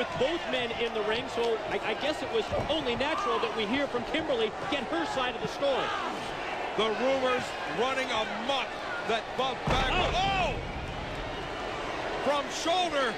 with both men in the ring, so I, I guess it was only natural that we hear from Kimberly get her side of the story. The rumors running amok that Buff Bagwell. Oh! oh! From shoulder.